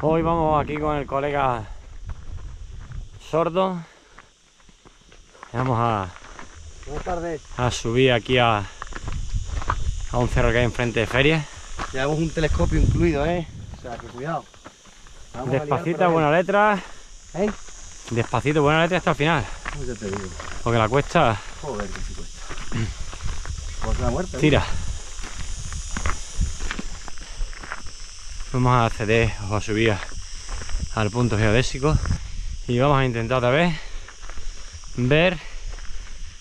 Hoy vamos aquí con el colega sordo. Vamos a, subir aquí a, a un cerro que hay enfrente de feria. Llevamos un telescopio incluido, ¿eh? O sea, que cuidado. Vamos Despacito, buena letra. ¿Eh? Despacito, buena letra hasta el final. Te digo. Porque la cuesta Joder, que sí cuesta. Pues la muerte. ¿eh? Vamos a acceder o a subir al punto geodésico y vamos a intentar otra vez ver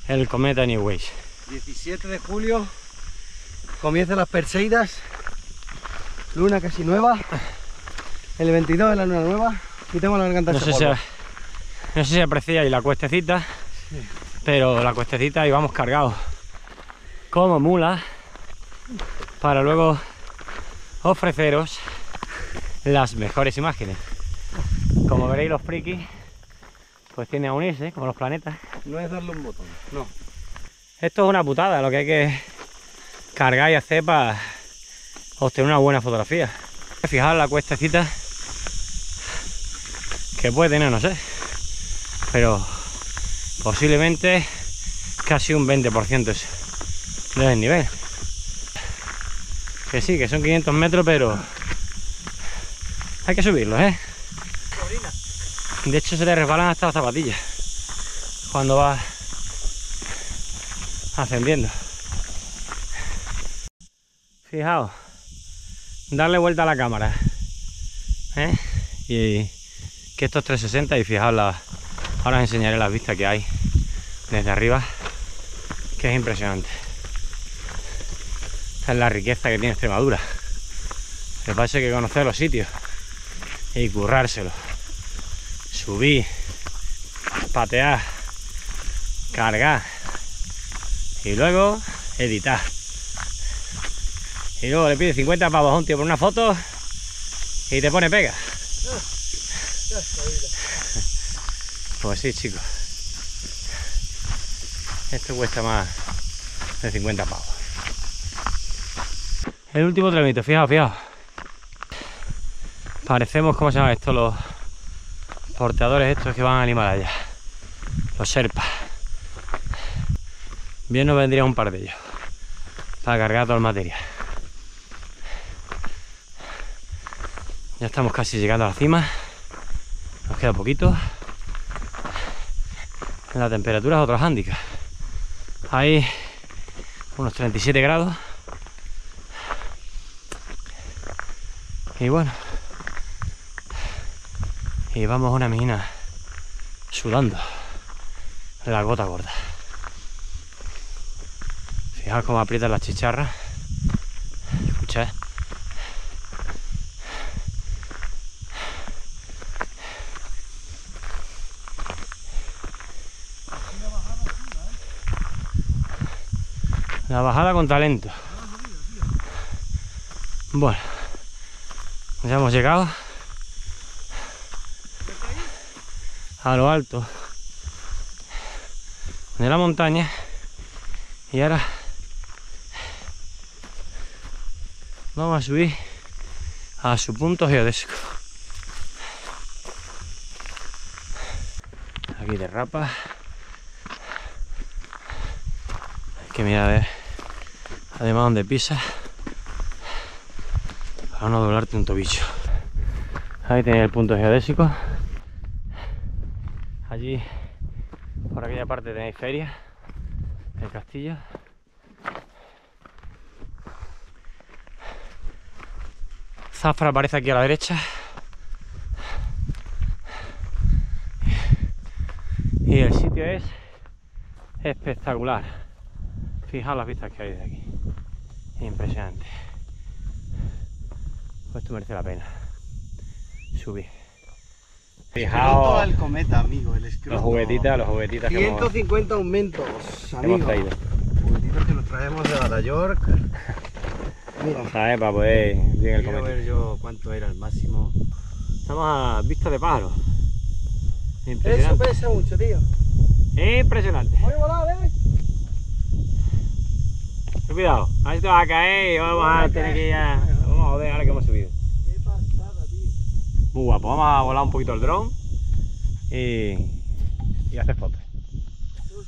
el cometa Neways. 17 de julio. Comienzan las Perseidas. Luna casi nueva. El 22 es la luna nueva. Y tengo la garganta No sé, si, no sé si aprecia ahí la cuestecita, pero la cuestecita íbamos cargados como mulas para luego ofreceros las mejores imágenes. Como veréis los frikis, pues tiene a unirse, como los planetas. No es darle un botón. No. Esto es una putada, lo que hay que cargar y hacer para obtener una buena fotografía. Fijaos la cuestecita que puede tener, no sé, pero posiblemente casi un 20% es del desnivel. Que sí, que son 500 metros, pero hay que subirlos, ¿eh? De hecho se le resbalan hasta las zapatillas cuando va ascendiendo. Fijaos, darle vuelta a la cámara. ¿eh? Y que esto es 360 y fijaos la, ahora os enseñaré las vistas que hay desde arriba, que es impresionante. Esta es la riqueza que tiene Extremadura. Me parece que conocer los sitios y currárselo. Subir, patear, cargar y luego editar. Y luego le pide 50 pavos a un tío por una foto y te pone pega. Pues sí, chicos. Esto cuesta más de 50 pavos. El último tramito, fijaos, fijaos. Parecemos, ¿cómo se llama esto? Los porteadores estos que van al Himalaya. Los Sherpas. Bien nos vendría un par de ellos. Para cargar todo el material. Ya estamos casi llegando a la cima. Nos queda poquito. La temperatura es otro handicap. Hay unos 37 grados. Y bueno. Y vamos a una mina sudando. La gota gorda. Fijaos cómo aprietan las chicharras. Escuchad. La bajada con talento. Bueno, ya hemos llegado a lo alto de la montaña y ahora vamos a subir a su punto geodésico. Aquí derrapa. Hay que mirar a ver además donde pisa para no doblarte un tobillo. Ahí tenéis el punto geodésico. Allí por aquella parte tenéis feria, el castillo. Zafra aparece aquí a la derecha. Y el sitio es espectacular. Fijaos las vistas que hay desde aquí. Impresionante. Pues esto merece la pena. Subir. Fijaos el cometa, amigo. El escroto. los juguetitas, los juguetitas que hemos, 150 aumentos, que amigo. hemos traído. Juguetitos que los traemos de Nueva York. Mira, ¿Sabes? Para poder bien el quiero cometa. ver yo cuánto era el máximo. Estamos a vista de pájaro. Eso Impresionante. pesa mucho, tío. Impresionante. Voy a volar, ¿eh? Ten Cuidado, a ver si te vas a caer y vamos a a tener que ir a... Vamos a joder ahora que hemos subido. Muy guapo. Vamos a volar un poquito el dron y, y hacer fotos.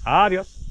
Adiós.